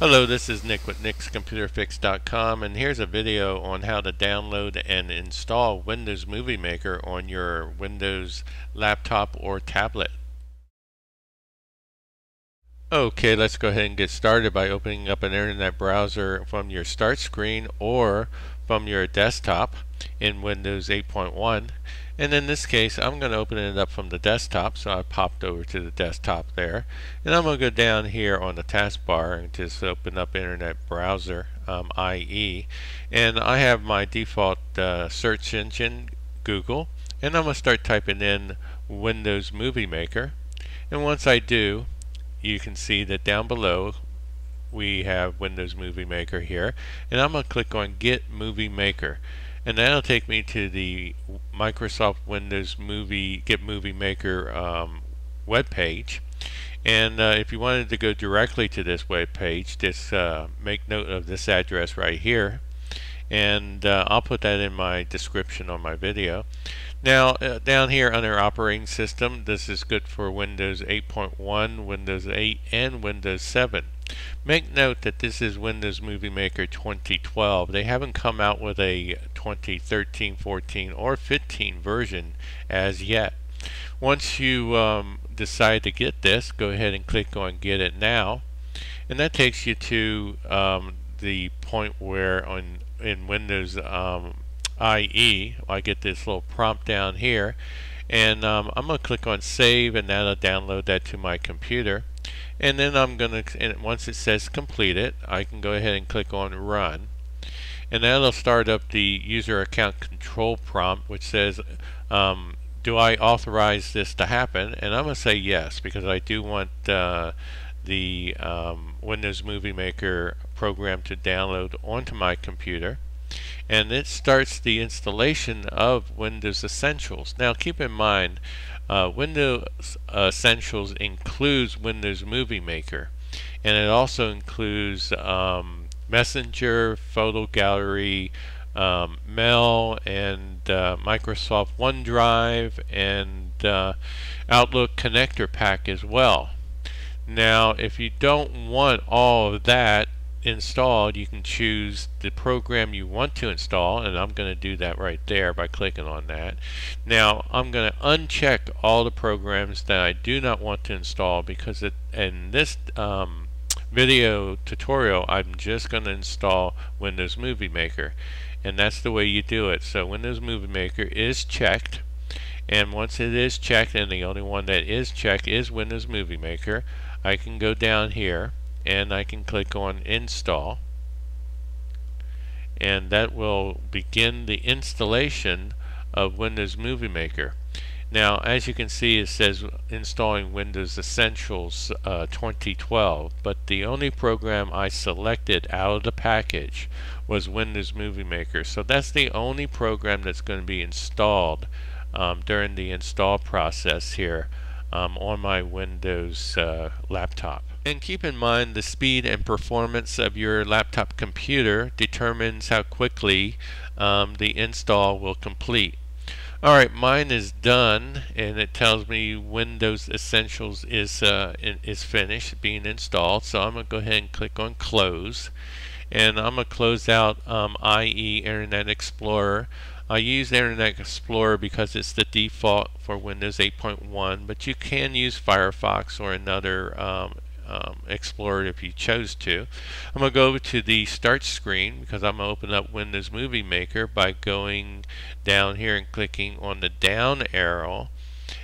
Hello, this is Nick with nickscomputerfix.com and here's a video on how to download and install Windows Movie Maker on your Windows laptop or tablet. Okay, let's go ahead and get started by opening up an internet browser from your start screen or from your desktop in Windows 8.1 and in this case I'm going to open it up from the desktop so I popped over to the desktop there. And I'm going to go down here on the taskbar and just open up internet browser um, IE and I have my default uh, search engine Google. And I'm going to start typing in Windows Movie Maker. And once I do you can see that down below we have Windows Movie Maker here and I'm going to click on Get Movie Maker. And that'll take me to the Microsoft Windows Movie Get Movie Maker um, web page and uh, if you wanted to go directly to this web page just uh, make note of this address right here. And uh, I'll put that in my description on my video now uh, down here under operating system this is good for Windows 8.1 Windows 8 and Windows 7 Make note that this is Windows Movie Maker 2012. They haven't come out with a 2013, 14, or 15 version as yet. Once you um, decide to get this, go ahead and click on Get It Now. And that takes you to um, the point where on in Windows um, IE, I get this little prompt down here. And um, I'm going to click on Save, and that'll download that to my computer. And then I'm going to once it says complete it I can go ahead and click on run. And that'll start up the user account control prompt which says um, do I authorize this to happen? And I'm going to say yes because I do want uh, the um, Windows Movie Maker program to download onto my computer and it starts the installation of Windows Essentials. Now keep in mind uh, Windows Essentials includes Windows Movie Maker, and it also includes um, Messenger, Photo Gallery, um, Mail, and uh, Microsoft OneDrive, and uh, Outlook Connector Pack as well. Now, if you don't want all of that, installed, you can choose the program you want to install, and I'm going to do that right there by clicking on that. Now, I'm going to uncheck all the programs that I do not want to install because it, in this um, video tutorial, I'm just going to install Windows Movie Maker. And that's the way you do it. So Windows Movie Maker is checked. And once it is checked, and the only one that is checked is Windows Movie Maker, I can go down here and I can click on install and that will begin the installation of Windows Movie Maker. Now as you can see it says installing Windows Essentials uh, 2012 but the only program I selected out of the package was Windows Movie Maker so that's the only program that's going to be installed um, during the install process here um, on my Windows uh, laptop. And keep in mind the speed and performance of your laptop computer determines how quickly um, the install will complete. Alright, mine is done and it tells me Windows Essentials is, uh, is finished being installed. So I'm going to go ahead and click on close. And I'm going to close out um, IE Internet Explorer. I use Internet Explorer because it's the default for Windows 8.1, but you can use Firefox or another um, um, explore it if you chose to. I'm going to go to the start screen because I'm going to open up Windows Movie Maker by going down here and clicking on the down arrow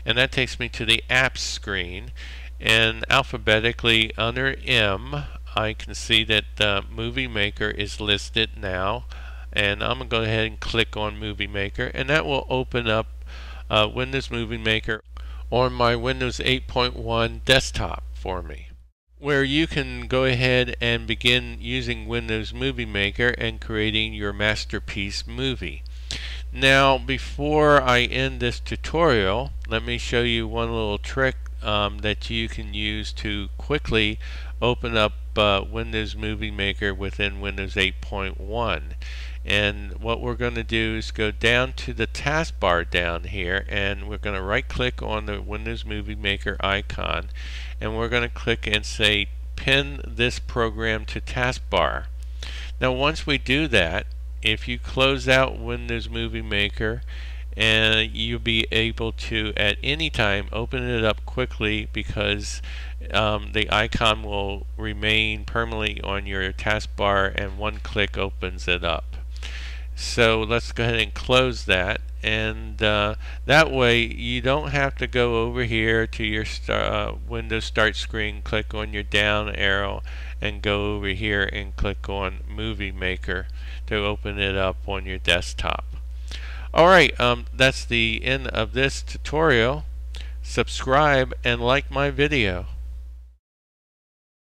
and that takes me to the apps screen and alphabetically under M I can see that uh, Movie Maker is listed now and I'm going to go ahead and click on Movie Maker and that will open up uh, Windows Movie Maker on my Windows 8.1 desktop for me where you can go ahead and begin using Windows Movie Maker and creating your masterpiece movie. Now before I end this tutorial let me show you one little trick um, that you can use to quickly open up uh, Windows Movie Maker within Windows 8.1 and what we're going to do is go down to the taskbar down here and we're going to right click on the Windows Movie Maker icon and we're going to click and say pin this program to taskbar. Now once we do that, if you close out Windows Movie Maker and you'll be able to at any time open it up quickly because um, the icon will remain permanently on your taskbar and one click opens it up. So let's go ahead and close that and uh, that way you don't have to go over here to your uh, Windows Start screen, click on your down arrow and go over here and click on Movie Maker to open it up on your desktop. Alright, um, that's the end of this tutorial. Subscribe and like my video.